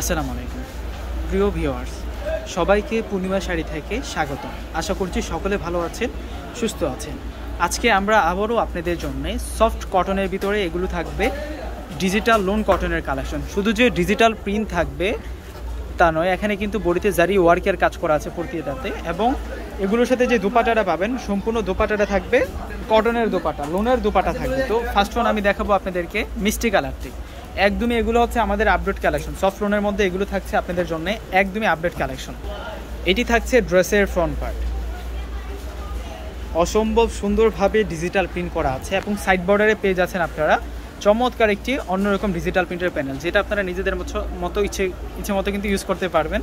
আসসালামু আলাইকুম। প্রিয় ভিওয়ার্স সবাইকে পূর্ণিমা শাড়ি থেকে স্বাগত আশা করছি সকলে ভালো আছেন, সুস্থ আছেন। আজকে আমরা আবারও আপনাদের জন্য সফট কটনের ভিতরে এগুলো থাকবে ডিজিটাল লোন কটনের কালেকশন। শুধু যে ডিজিটাল প্রিন্ট থাকবে তা নয়, এখানে কিন্তু বডিতে জারি ওয়ার্কের কাজ করা আছে প্রতিটাতে এবং এগুলোর সাথে যে দোপাটাটা পাবেন, সম্পূর্ণ দোপাটাটা থাকবে কটনের দোপাটা, লোনের দোপাটা থাকবে। তো ফার্স্ট ওয়ান আমি দেখাবো আপনাদেরকে, মিষ্টি কালারটি। একদমই এগুলো হচ্ছে আমাদের আপডেট কালেকশন সফট লোনের মধ্যে এগুলো থাকছে আপনাদের জন্য একদমই আপডেট কালেকশন এটি থাকছে ড্রেসের ফ্রন্ট পার্ট অসম্ভব সুন্দরভাবে ডিজিটাল প্রিন্ট করা আছে এবং সাইড বর্ডারে পেয়ে যাচ্ছেন আপনারা চমৎকার একটি অন্যরকম ডিজিটাল প্রিন্টের প্যানেল যেটা আপনারা নিজেদের মতো ইচ্ছে ইচ্ছে মতো কিন্তু ইউজ করতে পারবেন।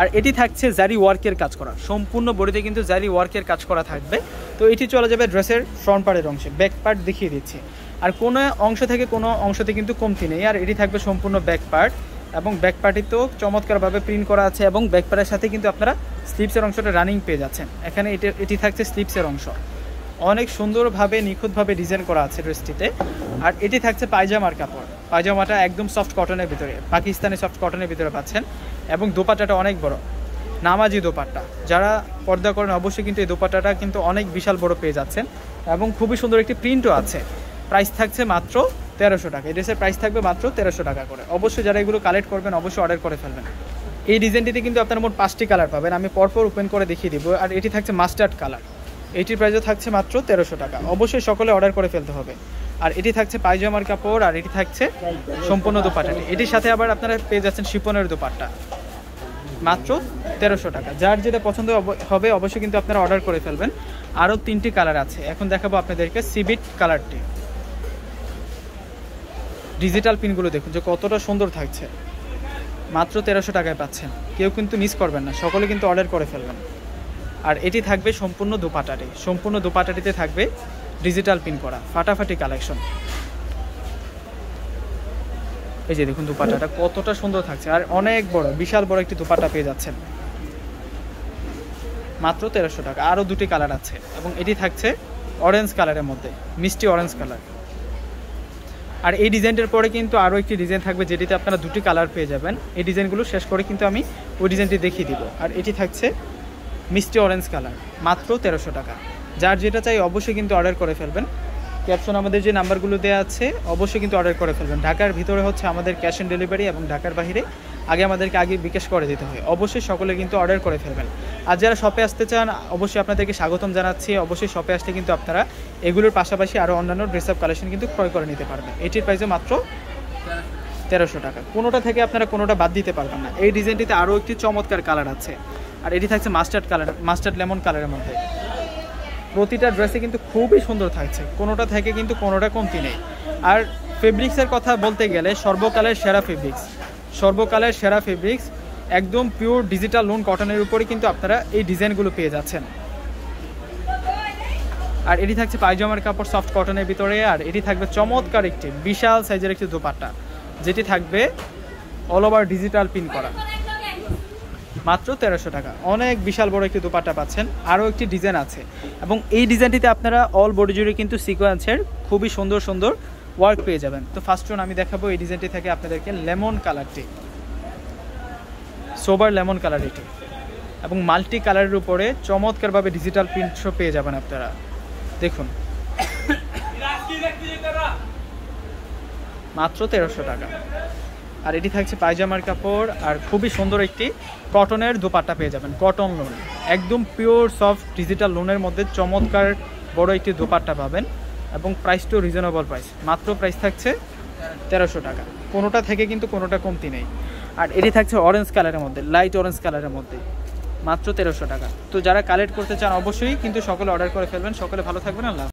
আর এটি থাকছে জারি ওয়ার্কের কাজ করা। সম্পূর্ণ বডিতে কিন্তু জারি ওয়ার্কের কাজ করা থাকবে। তো এটি চলে যাবে ড্রেসের ফ্রন্ট পার্টের অংশে। ব্যাক পার্ট দেখিয়ে দিচ্ছি। আর কোনো অংশ থেকে কোনো অংশতে কিন্তু কমতি নেই, আর এটি থাকবে সম্পূর্ণ ব্যাক পার্ট এবং ব্যাক পার্টিতেও চমৎকারভাবে প্রিন্ট করা আছে এবং ব্যাক পার্টের সাথে কিন্তু আপনারা স্লিপসের অংশটা রানিং পেয়ে যাচ্ছেন। এখানে এটি এটি থাকছে স্লিপসের অংশ। অনেক সুন্দরভাবে, নিখুঁতভাবে ডিজাইন করা আছে ড্রেসটিতে আর এটি থাকছে পায়জামার কাপড়। পায়জামাটা একদম সফট কটনের ভিতরে, পাকিস্তানি সফট কটনের ভিতরে পাচ্ছেন এবং দোপাট্টাটা অনেক বড়, নামাজি দোপাট্টা। যারা পর্দা করেন অবশ্যই কিন্তু এই দোপাট্টাটা কিন্তু অনেক বিশাল বড় পেয়ে যাচ্ছেন এবং খুবই সুন্দর একটি প্রিন্টও আছে। প্রাইস থাকছে মাত্র তেরোশো টাকা। এই ড্রেসের প্রাইস থাকবে মাত্র তেরোশো টাকা করে। অবশ্যই যারা এগুলো কালেক্ট করবেন, অবশ্যই অর্ডার করে ফেলবেন। এই ডিজাইনটিতে কিন্তু আপনারা মোট পাঁচটি কালার পাবেন। আমি পরপর ওপেন করে দেখিয়ে দিব। আর এটি থাকছে মাস্টার্ড কালার এটির প্রাইসও থাকছে মাত্র তেরোশো টাকা। অবশ্যই সকলে অর্ডার করে ফেলতে হবে। আর এটি থাকছে পায়জামার কাপড়, আর এটি থাকছে সম্পূর্ণ দোপাট্টাটি এটির সাথে আবার আপনারা পেয়ে যাচ্ছেন শিপনের দোপাট্টা। মাত্র তেরোশো টাকা। যার যেটা পছন্দ হবে অবশ্যই কিন্তু আপনারা অর্ডার করে ফেলবেন। আরও তিনটি কালার আছে। এখন দেখাবো আপনাদেরকে সিবিট কালারটি ডিজিটাল পিনগুলো দেখুন, যে কতটা সুন্দর থাকছে। মাত্র তেরোশো টাকায় পাচ্ছেন। কেউ কিন্তু মিস করবেন না, সকলে কিন্তু অর্ডার করে ফেলবেন। আর এটি থাকবে সম্পূর্ণ দোপাটাটি সম্পূর্ণ দোপাটাটিতে থাকবে ডিজিটাল পিন করা, ফাটাফাটি কালেকশন এই যে দেখুন দুপাটাটা, কতটা সুন্দর থাকছে, আর অনেক বড়, বিশাল বড় একটি দুপাটা পেয়ে যাচ্ছেন। মাত্র তেরোশো টাকা, আরও দুটি কালার আছে, এবং এটি থাকছে অরেঞ্জ কালারের মধ্যে, মিষ্টি অরেঞ্জ কালার আর এই ডিজাইনটার পরে কিন্তু আরও একটি ডিজাইন থাকবে যেটিতে আপনারা দুটি কালার পেয়ে যাবেন। এই ডিজাইনগুলো শেষ করে কিন্তু আমি ওই ডিজাইনটি দেখিয়ে দিব। আর এটি থাকছে মিষ্টি অরেঞ্জ কালার মাত্র তেরোশো টাকা। যার যেটা চাই অবশ্যই কিন্তু অর্ডার করে ফেলবেন। ক্যাপশন আমাদের যে নাম্বারগুলো দেওয়া আছে, অবশ্যই কিন্তু অর্ডার করে ফেলবেন। ঢাকার ভিতরে হচ্ছে আমাদের ক্যাশ অন ডেলিভারি এবং ঢাকার বাইরে আগে আমাদেরকে আগে বিকাশ করে দিতে হয়। অবশ্যই সকলে কিন্তু অর্ডার করে ফেলবেন। আর যারা শপে আসতে চান, অবশ্যই আপনাদেরকে স্বাগতম জানাচ্ছি। অবশ্যই শপে আসলে কিন্তু আপনারা এগুলোর পাশাপাশি আরও অন্যান্য ড্রেস আপ কালেকশন কিন্তু ক্রয় করে নিতে পারবেন। এটির প্রাইসে মাত্র তেরোশো টাকা। কোনোটা থেকে আপনারা কোনোটা বাদ দিতে পারবেন না। এই ডিজাইনটিতে আরও একটি চমৎকার কালার আছে। আর এটি থাকছে মাস্টার্ড কালার মাস্টার্ড লেমন কালারের মধ্যে। প্রতিটা ড্রেসে কিন্তু খুবই সুন্দর থাকছে। কোনোটা থেকে কিন্তু কোনোটা কমতি নেই। আর ফেব্রিক্সের কথা বলতে গেলে সর্বকালের সেরা ফেব্রিক্স সর্বকালের সেরা ফেব্রিক্স একদম পিওর ডিজিটাল লোন কটনের উপরে কিন্তু আপনারা এই ডিজাইনগুলো পেয়ে যাচ্ছেন। আর এটি থাকছে পায়জামার কাপড় সফট কটনের ভিতরে, আর এটি থাকবে চমৎকার একটি, বিশাল সাইজের একটি দোপাট্টা, যেটি থাকবে অল ওভার ডিজিটাল পিন করা। মাত্র তেরোশো টাকা। অনেক বিশাল বড় একটি দোপাট্টা পাচ্ছেন, আরও একটি ডিজাইন আছে। এবং এই ডিজাইনটিতে আপনারা অল বডি জুড়ে কিন্তু সিকোয়েন্সের খুবই সুন্দর সুন্দর ওয়ার্ক পেয়ে যাবেন। তো ফার্স্ট ওয়ান আমি দেখাবো এই ডিজাইনটি থেকে আপনাদেরকে লেমন কালারটি সোবার লেমন কালার এটি। এবং মাল্টি কালারের উপরে চমৎকারভাবে ডিজিটাল প্রিন্টও পেয়ে যাবেন আপনারা। দেখুন। মাত্র তেরোশো টাকা। আর এটি থাকছে পায়জামার কাপড়, আর খুবই সুন্দর একটি কটনের দোপাট্টা পেয়ে যাবেন কটন লোন একদম পিওর সফট ডিজিটাল লোনের মধ্যে চমৎকার বড় একটি দোপাট্টা পাবেন। এবং প্রাইসটাও রিজনেবল প্রাইস মাত্র প্রাইস থাকছে তেরোশো টাকা। কোনোটা থেকে কিন্তু কোনোটা কমতি নেই। আর এটি থাকছে অরেঞ্জ কালারের মধ্যে লাইট অরেঞ্জ কালারের মধ্যে। মাত্র তেরোশো টাকা। তো যারা কালেক্ট করতে চান অবশ্যই কিন্তু সকলে অর্ডার করে ফেলবেন। সকলে ভালো থাকবেন, আল্লাহ।